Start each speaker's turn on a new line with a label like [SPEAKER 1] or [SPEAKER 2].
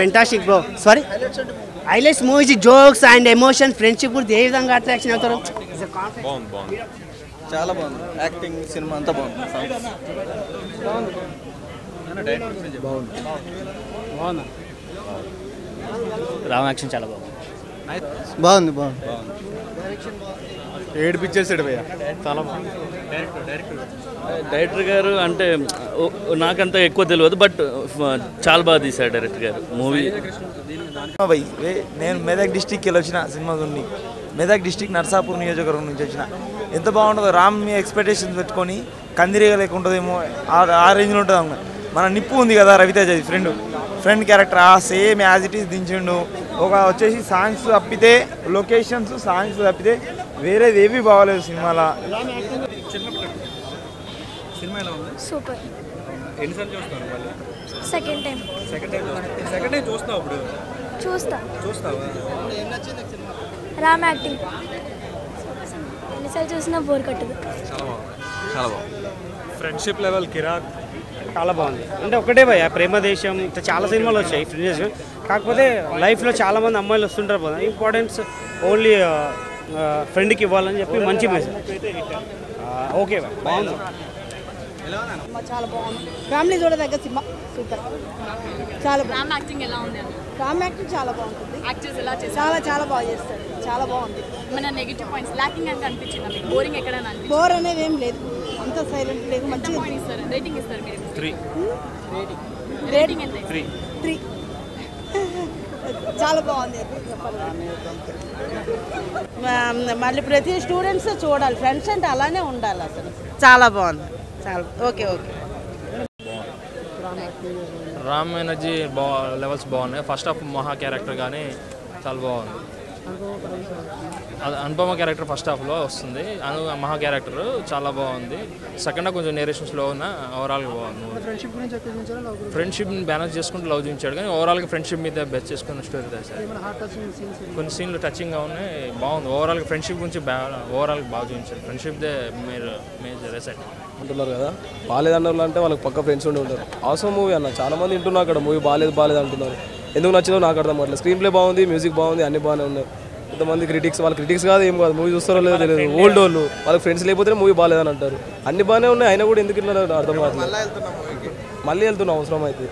[SPEAKER 1] Fantastic bro sorry highlights movies jokes and emotion friendship గురించి ఏ విధంగా అట్రాక్షన్ అవుతారు?
[SPEAKER 2] బాగుంది బాగుంది.
[SPEAKER 3] చాలా బాగుంది. యాక్టింగ్ సినిమా అంతా బాగుంది.
[SPEAKER 4] రామ్ యాక్షన్ చాలా బాగుంది.
[SPEAKER 3] బాగుంది బాగుంది.
[SPEAKER 2] ఏడిపించేసాడు భయ్య. చాలా బాగుంది
[SPEAKER 4] డైరెక్టర్ గారు అంటే నాకంత ఎక్కువ తెలియదు బట్ చాలా బాగా తీసాడు డైరెక్టర్ గారు. మూవీ
[SPEAKER 5] భయ్ నేను మెదక్ డిస్టిక్కి వెళ్ళి వచ్చిన సినిమా నుండి మెదక్ డిస్టిక్ నర్సాపూర్ నియోజకవర్గం నుంచి వచ్చిన. ఎంత బాగుంటుందో రామ్ మీ ఎక్స్పెక్టేషన్స్ పెట్టుకొని కందిరీగా లేకుంటుందేమో ఆ రేంజ్లో ఉంటుంది మన నిప్పు ఉంది కదా రవితేజ ఫ్రెండ్ ఫ్రెండ్ క్యారెక్టర్ ఆ సేమ్ యాజ్ ఇట్ ఈస్ దించిండు. ఒక వచ్చేసి సాంగ్స్ తప్పితే లొకేషన్స్ సాంగ్స్ తప్పితే వేరేది ఏవి బాగోలేదు సినిమాలో.
[SPEAKER 6] సూపర్.
[SPEAKER 2] ఎన్నిసార్లు చూస్తాను మళ్ళీ?
[SPEAKER 6] Second time.
[SPEAKER 2] Second time second time చూస్తావు అప్పుడు
[SPEAKER 6] చూస్తా.
[SPEAKER 2] చూస్తావా?
[SPEAKER 6] రామ్ యాక్టింగ్. ఎన్నిసార్లు చూసినా బోర్ కట్టదు.
[SPEAKER 2] చాలా బాగుంది. చాలా బాగుంది.
[SPEAKER 7] ఫ్రెండ్షిప్ లెవెల్ కిరాక్. చాలా బాగుంది. అంటే ఒకటే భయ ప్రేమ దేశం ఇట్లా చాలా సినిమాలు వచ్చాయి ఫ్రెండ్ దేశం కాకపోతే లైఫ్లో చాలా మంది అమ్మాయిలు వస్తుంటారు కదా ఇంపార్టెన్స్ ఓన్లీ ఫ్రెండ్కి ఇవ్వాలని చెప్పి మంచి మెసేజ్ ఓకే బాగుంది.
[SPEAKER 8] చాలా బాగుంది. ఫ్యామిలీ చూడదగ్గ సినిమా. సూపర్. చాలా బాగుంది.
[SPEAKER 9] రామ్ యాక్టింగ్ ఎలా ఉంది అన్న
[SPEAKER 8] రామ్ యాక్టింగ్ చాలా బాగుంటుంది.
[SPEAKER 9] యాక్టర్స్ ఎలా చేశారు?
[SPEAKER 8] చాలా చాలా బాగా చేస్తాడు చాలా బాగుంది.
[SPEAKER 9] మన నెగిటివ్ పాయింట్స్ లాకింగ్ అని అనిపించింది బోరింగ్ అనిపించింది?
[SPEAKER 8] బోర్ అనేది ఏం లేదు. అంత సైలెంట్ లేదు. మంచిగా
[SPEAKER 9] ఇస్తారు? రేటింగ్ ఇస్తారు మీరు?
[SPEAKER 7] త్రీ
[SPEAKER 9] రేటింగ్ ఎంత?
[SPEAKER 7] త్రీ
[SPEAKER 8] త్రీ చాలా బాగుంది. మళ్ళీ ప్రతి స్టూడెంట్స్ చూడాలి. ఫ్రెండ్స్ అంటే అలానే ఉండాలి అసలు. చాలా బాగుంది. చాలా ఓకే ఓకే
[SPEAKER 10] రామ్ ఎనర్జీ బా లెవెల్స్ బాగున్నాయి ఫస్ట్ హాఫ్ మహా క్యారెక్టర్ కానీ చాలా బాగుంది అది అనుపమ క్యారెక్టర్ ఫస్ట్ హాఫ్లో వస్తుంది. అను మహా క్యారెక్టర్ చాలా బాగుంది. సెకండ్ హాఫ్ కొంచెం నేరేషన్ స్లో ఉన్న ఓవరాల్గా బాగుంది.
[SPEAKER 8] ఫ్రెండ్షిప్
[SPEAKER 10] ఫ్రెండ్షిప్ని బ్యాలెన్స్ చేసుకుంటూ లవ్ చూపించాడు. కానీ ఓవరాల్గా ఫ్రెండ్షిప్ మీద బెస్ట్ చేసుకున్న స్టోరీ సార్. కొన్ని సీన్లు టచింగ్గా ఉన్నాయి. బాగుంది. ఓవరాల్గా ఫ్రెండ్షిప్ గురించి ఓవరాల్గా బాగా చూపించారు ఫ్రెండ్షిప్ దే మీరు మేజర్ ఎసెట్
[SPEAKER 11] అంటున్నారు కదా. బాగాలేదన్నారు అంటే వాళ్ళకి పక్క ఫ్రెండ్స్ ఉండి ఉంటారు. అవసరం మూవీ అన్న. చాలా మంది వింటున్నారు అక్కడ. మూవీ బాగాలేదు బాగాలేదు అంటున్నారు. ఎందుకు నచ్చిందో నాకు అర్థం అవ్వట్లేదు స్క్రీన్ ప్లే బాగుంది మ్యూజిక్ బాగుంది అన్ని బాగానే ఉన్నాయి. కొంతమంది క్రిటిక్స్ వాళ్ళ క్రిటిక్స్ కాదు ఏం కాదు మూవీ చూస్తారో లేదో తెలియదు. ఓల్డ్ వాళ్ళు వాళ్ళకి ఫ్రెండ్స్ లేకపోతే మూవీ బాగాలేదని అంటారు. అన్ని బాగానే ఉన్నాయి అయినా కూడా ఎందుకు ఇట్లా అర్థం కావట్లేదు. మళ్ళీ వెళ్తున్నాం అవసరం అయితే